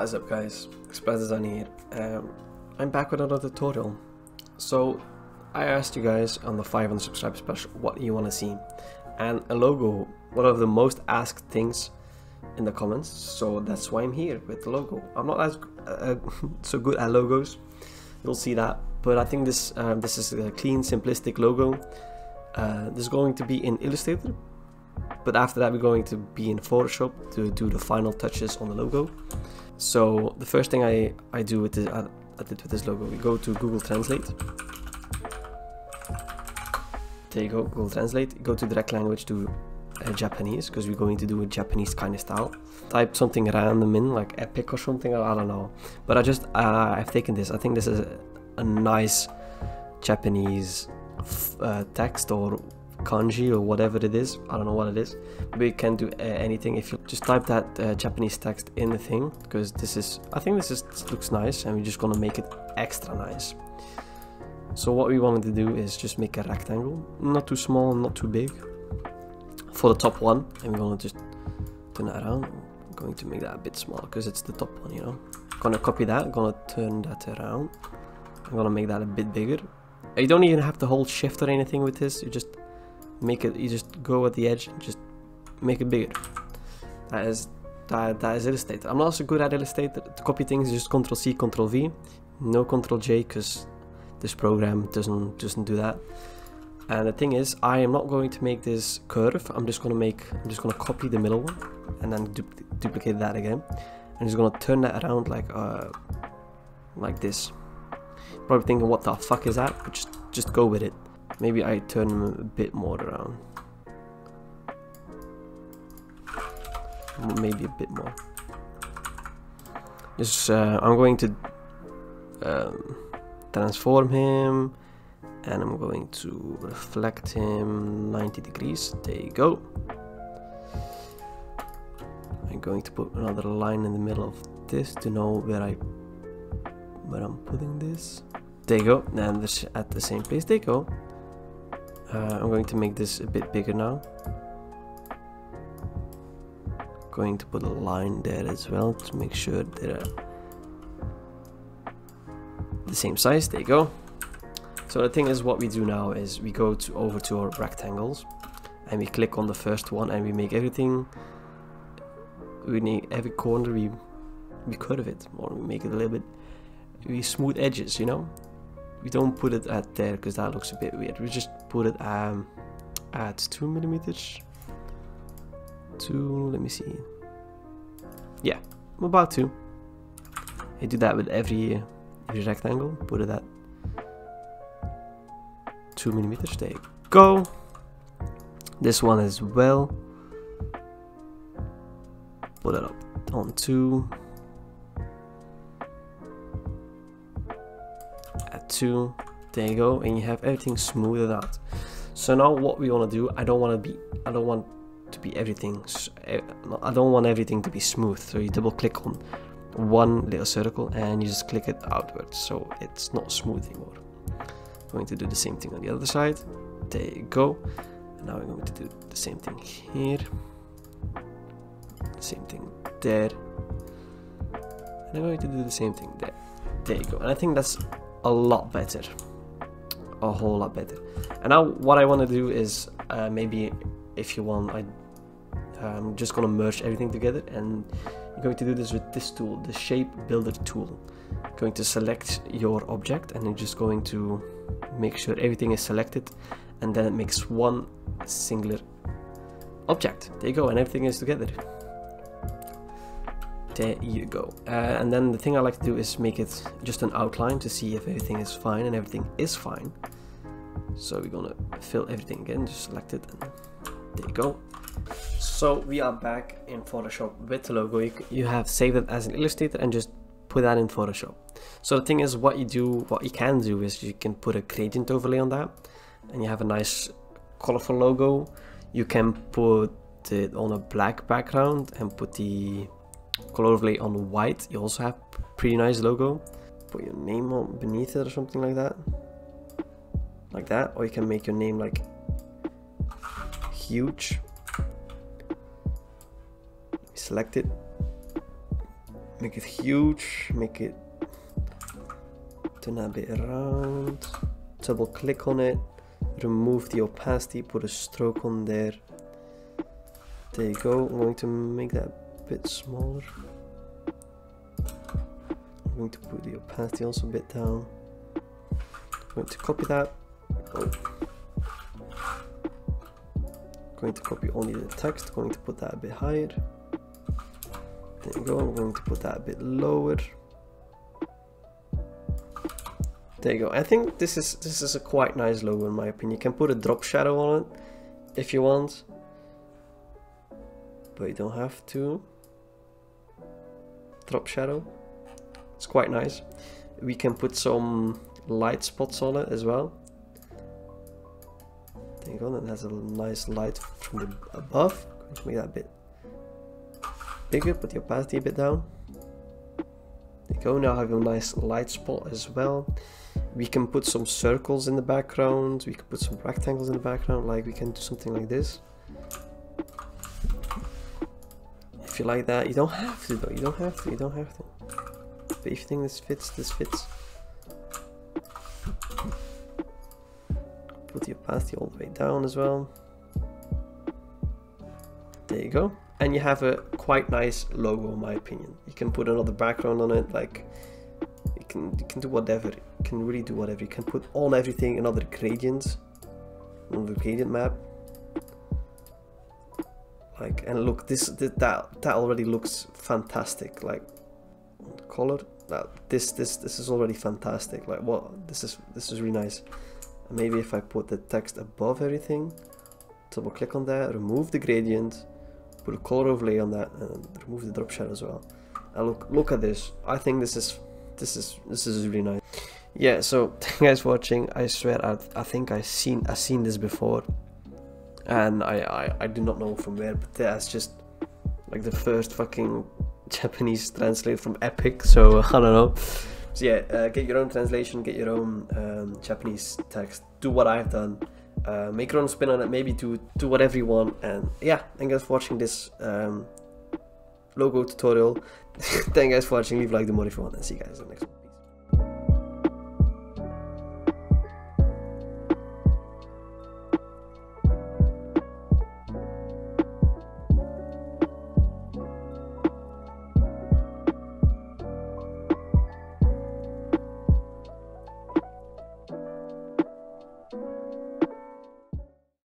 What is up guys, Xpress here. Um, I'm back with another tutorial. So I asked you guys on the 500 subscribe special what you want to see and a logo, one of the most asked things in the comments so that's why I'm here with the logo. I'm not as uh, so good at logos, you'll see that but I think this um, this is a clean simplistic logo. Uh, this is going to be in Illustrator but after that we're going to be in Photoshop to do the final touches on the logo. So the first thing I, I do with this, I, I did with this logo, we go to Google Translate. There you go, Google Translate. Go to direct language to uh, Japanese because we're going to do a Japanese kind of style. Type something random in like epic or something, I don't know. But I just, uh, I've taken this. I think this is a, a nice Japanese uh, text or kanji or whatever it is. I don't know what it is. But you can do uh, anything if you just type that uh, japanese text in the thing because this is i think this is this looks nice and we're just gonna make it extra nice. So what we wanted to do is just make a rectangle. Not too small not too big. For the top one and we're gonna just turn that around. I'm going to make that a bit smaller because it's the top one you know. Gonna copy that gonna turn that around. I'm gonna make that a bit bigger. You don't even have to hold shift or anything with this you just make it you just go at the edge and just make it bigger. That is that, that is illustrator i'm not so good at illustrator to copy things just control c control v. No control j because this program doesn't doesn't do that. And the thing is i am not going to make this curve. I'm just going to make i'm just going to copy the middle one and then du duplicate that again. And just going to turn that around like uh like this. Probably thinking what the fuck is that? But just just go with it Maybe I turn them a bit more around. Maybe a bit more. Just, uh, I'm going to um, transform him and I'm going to reflect him 90 degrees. There you go. I'm going to put another line in the middle of this to know where I where I'm putting this. There you go. And at the same place. There you go. Uh, I'm going to make this a bit bigger now. Going to put a line there as well to make sure they're the same size. There you go. So the thing is what we do now is we go to over to our rectangles and we click on the first one and we make everything we need every corner we we curve it or we make it a little bit we smooth edges you know we don't put it at there because that looks a bit weird. We just put it um, at two millimeters. Two, let me see. Yeah, about two. I do that with every every rectangle. Put it at two millimeters. There you go. This one as well. Put it up on two. 2 there you go and you have everything smoothed out so now what we want to do i don't want to be i don't want to be everything i don't want everything to be smooth. So you double click on one little circle and you just click it outwards. So it's not smooth anymore. I'm going to do the same thing on the other side. There you go. And now we're going to do the same thing here. Same thing there. And I'm going to do the same thing there. There you go. And I think that's a lot better. A whole lot better. And now what I want to do is uh, maybe if you want I, I'm just gonna merge everything together and you're going to do this with this tool the shape builder tool. Going to select your object and you're just going to make sure everything is selected and then it makes one singular object. There you go and everything is together there you go. Uh, and then the thing I like to do is make it just an outline to see if everything is fine and everything is fine. So we're gonna fill everything again, just select it and there you go. So we are back in Photoshop with the logo. You, you have saved it as an illustrator and just put that in Photoshop. So the thing is what you do, what you can do is you can put a gradient overlay on that and you have a nice colorful logo. You can put it on a black background and put the color overlay on white. You also have pretty nice logo. Put your name on beneath it or something like that. Like that. Or you can make your name like huge. Select it. Make it huge, make it turn that bit around, double click on it, remove the opacity, put a stroke on there. There you go. I'm going to make that a bit smaller. I'm going to put the opacity also a bit down. I'm going to copy that. Oh. Going to copy only the text, going to put that a bit higher. There you go, I'm going to put that a bit lower. There you go. I think this is this is a quite nice logo in my opinion. You can put a drop shadow on it if you want. But you don't have to. Drop shadow. It's quite nice. We can put some light spots on it as well. There you go, that has a nice light from above. To make that a bit bigger, put the opacity a bit down. There you go, now I have a nice light spot as well. We can put some circles in the background, we can put some rectangles in the background, like we can do something like this. You like that, you don't have to though, you don't have to, you don't have to. But if you think this fits, this fits. Put the opacity all the way down as well. There you go. And you have a quite nice logo in my opinion. You can put another background on it, like you can you can do whatever. You can really do whatever. You can put on everything another gradient. Another gradient map. Like and look this that that already looks fantastic. Like color that this this this is already fantastic. Like what this is this is really nice. And maybe if I put the text above everything, double click on that, remove the gradient, put a color overlay on that, and remove the drop shadow as well. And look look at this. I think this is this is this is really nice. Yeah, so thank you guys for watching. I swear I I think I seen I seen this before. And I, I, I do not know from where, but that's just like the first fucking Japanese translate from Epic, so I don't know. So yeah, uh, get your own translation, get your own um, Japanese text, do what I've done, uh, make your own spin on it, maybe do do whatever you want, and yeah, thank you guys for watching this um, logo tutorial. thank you guys for watching, leave a like the more if you want, and see you guys in the next one.